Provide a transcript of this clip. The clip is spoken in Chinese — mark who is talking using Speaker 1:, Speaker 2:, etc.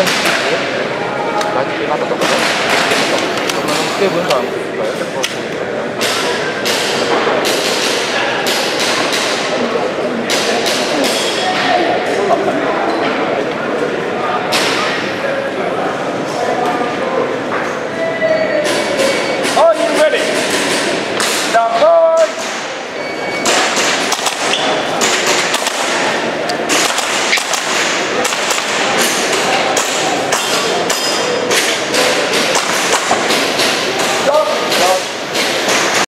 Speaker 1: 垃圾拿走，不弄，对不对？不用管，对吧？